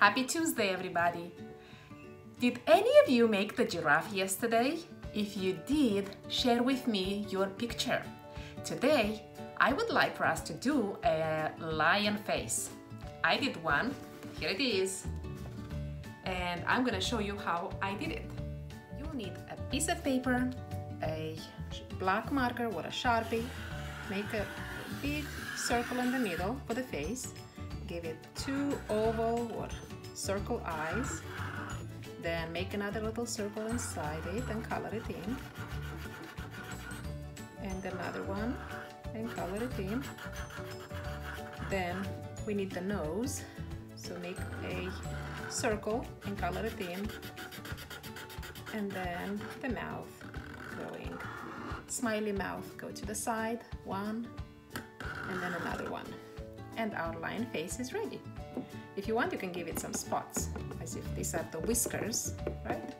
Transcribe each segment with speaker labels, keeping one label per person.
Speaker 1: Happy Tuesday, everybody! Did any of you make the giraffe yesterday? If you did, share with me your picture. Today, I would like for us to do a lion face. I did one, here it is, and I'm gonna show you how I did it. You'll need a piece of paper, a black marker or a sharpie, make a big circle in the middle for the face, give it two oval or circle eyes, then make another little circle inside it and color it in, and another one and color it in. Then we need the nose, so make a circle and color it in, and then the mouth going. Smiley mouth go to the side one and then another one and our lion face is ready. If you want you can give it some spots as if these are the whiskers right?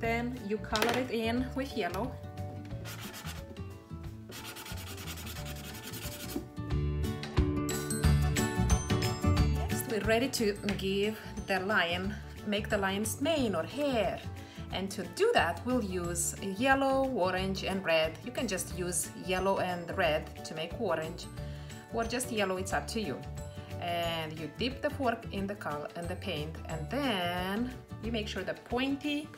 Speaker 1: Then you color it in with yellow. Next we're ready to give the lion make the lion's mane or hair. And to do that, we'll use yellow, orange, and red. You can just use yellow and red to make orange, or just yellow, it's up to you. And you dip the fork in the color and the paint, and then you make sure the pointy,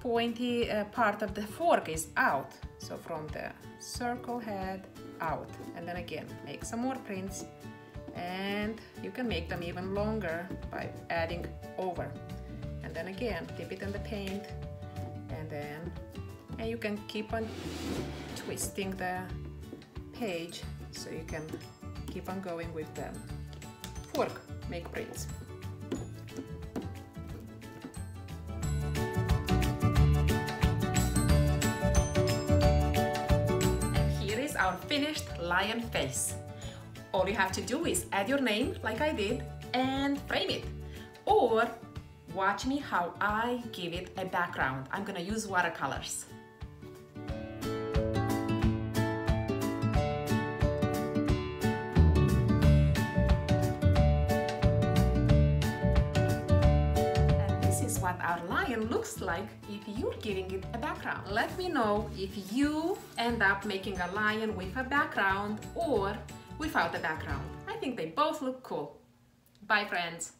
Speaker 1: pointy uh, part of the fork is out. So from the circle head out, and then again, make some more prints, and you can make them even longer by adding over and then again dip it in the paint and then and you can keep on twisting the page so you can keep on going with the fork make prints and here is our finished lion face all you have to do is add your name like I did and frame it or Watch me how I give it a background. I'm gonna use watercolors. What our lion looks like if you're giving it a background. Let me know if you end up making a lion with a background or without a background. I think they both look cool. Bye friends!